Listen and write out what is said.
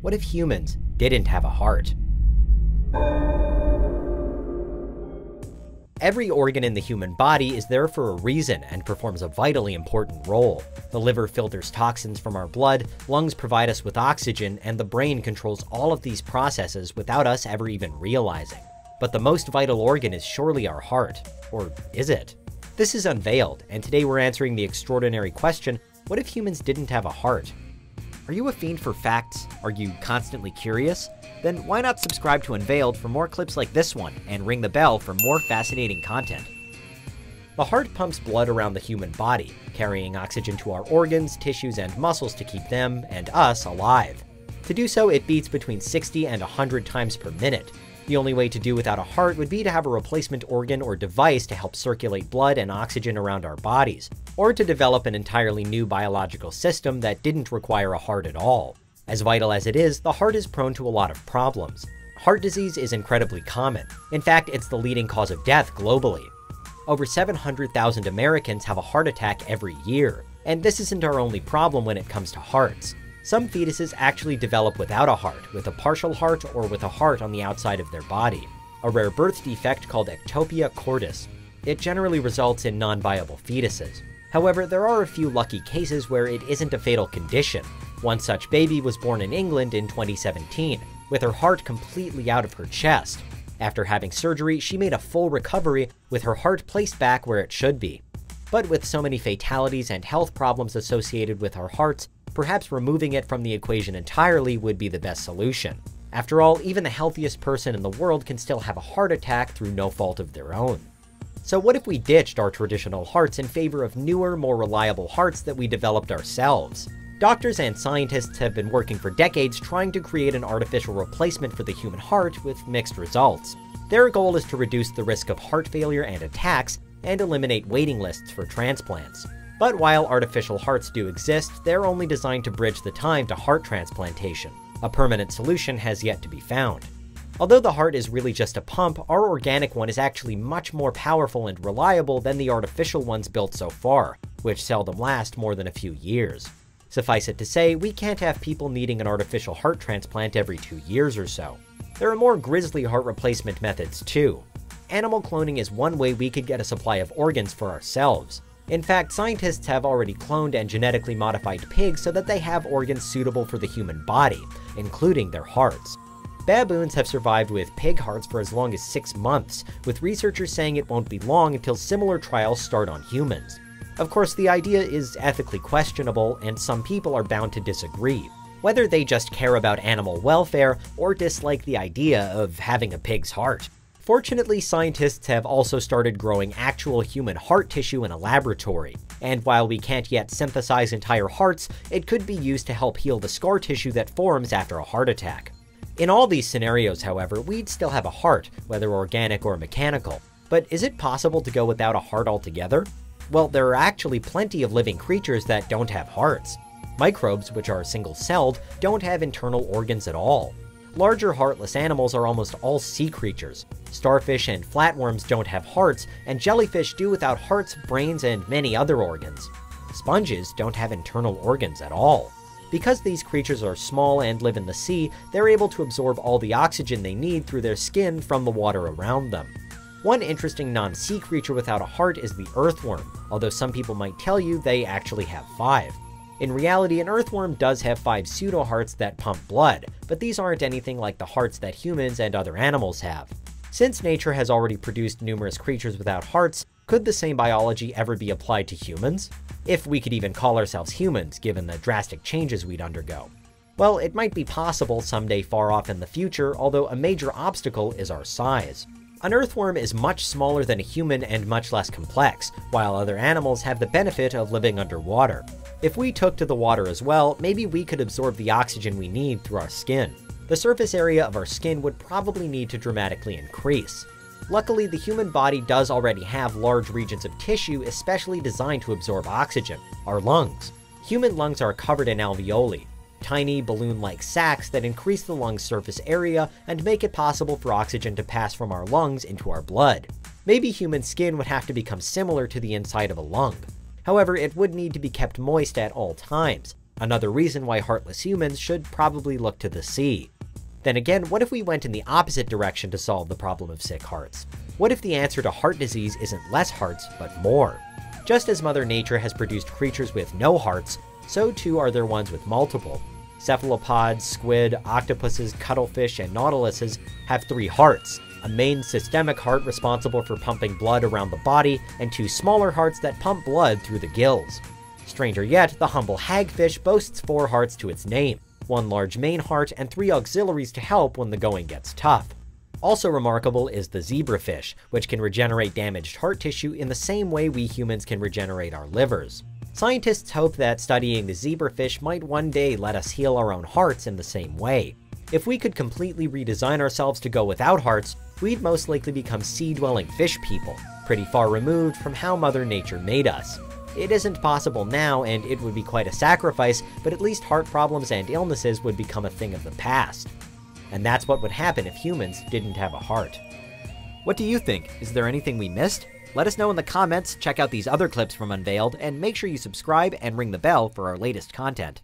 What if humans didn't have a heart? Every organ in the human body is there for a reason and performs a vitally important role. The liver filters toxins from our blood, lungs provide us with oxygen, and the brain controls all of these processes without us ever even realizing. But the most vital organ is surely our heart. Or is it? This is Unveiled, and today we're answering the extraordinary question, what if humans didn't have a heart? Are you a fiend for facts? Are you constantly curious? Then why not subscribe to Unveiled for more clips like this one, and ring the bell for more fascinating content. The heart pumps blood around the human body, carrying oxygen to our organs, tissues, and muscles to keep them, and us, alive. To do so, it beats between 60 and 100 times per minute, the only way to do without a heart would be to have a replacement organ or device to help circulate blood and oxygen around our bodies, or to develop an entirely new biological system that didn't require a heart at all. As vital as it is, the heart is prone to a lot of problems. Heart disease is incredibly common. In fact, it's the leading cause of death globally. Over 700,000 Americans have a heart attack every year, and this isn't our only problem when it comes to hearts. Some fetuses actually develop without a heart, with a partial heart or with a heart on the outside of their body, a rare birth defect called ectopia cordis. It generally results in non-viable fetuses. However, there are a few lucky cases where it isn't a fatal condition. One such baby was born in England in 2017, with her heart completely out of her chest. After having surgery, she made a full recovery with her heart placed back where it should be. But with so many fatalities and health problems associated with our hearts, perhaps removing it from the equation entirely would be the best solution. After all, even the healthiest person in the world can still have a heart attack through no fault of their own. So what if we ditched our traditional hearts in favor of newer, more reliable hearts that we developed ourselves? Doctors and scientists have been working for decades trying to create an artificial replacement for the human heart with mixed results. Their goal is to reduce the risk of heart failure and attacks and eliminate waiting lists for transplants. But while artificial hearts do exist, they're only designed to bridge the time to heart transplantation. A permanent solution has yet to be found. Although the heart is really just a pump, our organic one is actually much more powerful and reliable than the artificial ones built so far, which seldom last more than a few years. Suffice it to say, we can't have people needing an artificial heart transplant every two years or so. There are more grisly heart replacement methods too. Animal cloning is one way we could get a supply of organs for ourselves. In fact, scientists have already cloned and genetically modified pigs so that they have organs suitable for the human body, including their hearts. Baboons have survived with pig hearts for as long as six months, with researchers saying it won't be long until similar trials start on humans. Of course, the idea is ethically questionable, and some people are bound to disagree. Whether they just care about animal welfare or dislike the idea of having a pig's heart. Fortunately, scientists have also started growing actual human heart tissue in a laboratory, and while we can't yet synthesize entire hearts, it could be used to help heal the scar tissue that forms after a heart attack. In all these scenarios, however, we'd still have a heart, whether organic or mechanical. But is it possible to go without a heart altogether? Well, there are actually plenty of living creatures that don't have hearts. Microbes, which are single-celled, don't have internal organs at all. Larger heartless animals are almost all sea creatures. Starfish and flatworms don't have hearts, and jellyfish do without hearts, brains, and many other organs. Sponges don't have internal organs at all. Because these creatures are small and live in the sea, they're able to absorb all the oxygen they need through their skin from the water around them. One interesting non-sea creature without a heart is the earthworm, although some people might tell you they actually have five. In reality, an earthworm does have five pseudo-hearts that pump blood, but these aren't anything like the hearts that humans and other animals have. Since nature has already produced numerous creatures without hearts, could the same biology ever be applied to humans? If we could even call ourselves humans, given the drastic changes we'd undergo. Well, it might be possible someday far off in the future, although a major obstacle is our size. An earthworm is much smaller than a human and much less complex, while other animals have the benefit of living underwater. If we took to the water as well, maybe we could absorb the oxygen we need through our skin. The surface area of our skin would probably need to dramatically increase. Luckily, the human body does already have large regions of tissue especially designed to absorb oxygen, our lungs. Human lungs are covered in alveoli, tiny balloon-like sacs that increase the lung's surface area and make it possible for oxygen to pass from our lungs into our blood. Maybe human skin would have to become similar to the inside of a lung. However, it would need to be kept moist at all times, Another reason why heartless humans should probably look to the sea. Then again, what if we went in the opposite direction to solve the problem of sick hearts? What if the answer to heart disease isn't less hearts, but more? Just as Mother Nature has produced creatures with no hearts, so too are there ones with multiple. Cephalopods, squid, octopuses, cuttlefish, and nautiluses have three hearts, a main systemic heart responsible for pumping blood around the body, and two smaller hearts that pump blood through the gills. Stranger yet, the humble hagfish boasts four hearts to its name, one large main heart and three auxiliaries to help when the going gets tough. Also remarkable is the zebrafish, which can regenerate damaged heart tissue in the same way we humans can regenerate our livers. Scientists hope that studying the zebrafish might one day let us heal our own hearts in the same way. If we could completely redesign ourselves to go without hearts, we'd most likely become sea-dwelling fish people, pretty far removed from how Mother Nature made us. It isn't possible now, and it would be quite a sacrifice, but at least heart problems and illnesses would become a thing of the past. And that's what would happen if humans didn't have a heart. What do you think? Is there anything we missed? Let us know in the comments, check out these other clips from Unveiled, and make sure you subscribe and ring the bell for our latest content.